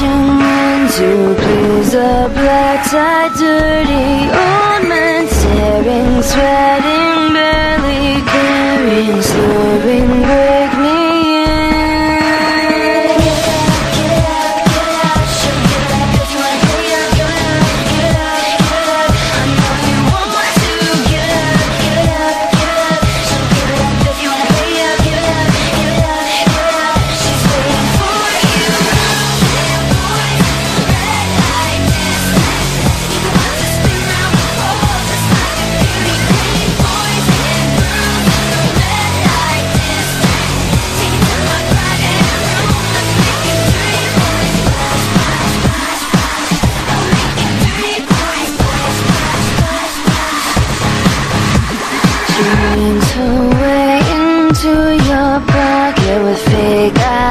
Russian wind to please a black tie dirty old man staring, sweating, barely caring. slow. into your pocket with fake eyes